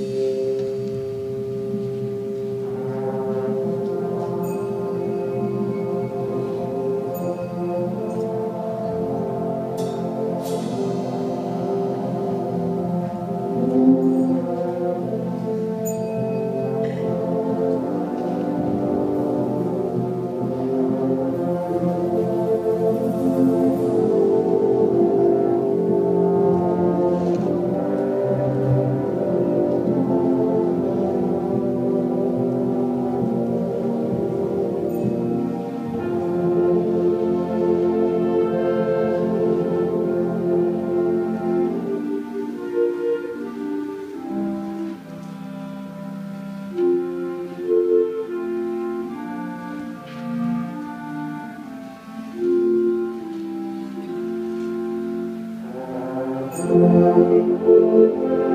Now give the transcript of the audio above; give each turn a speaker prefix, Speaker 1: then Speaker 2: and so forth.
Speaker 1: Thank you. Música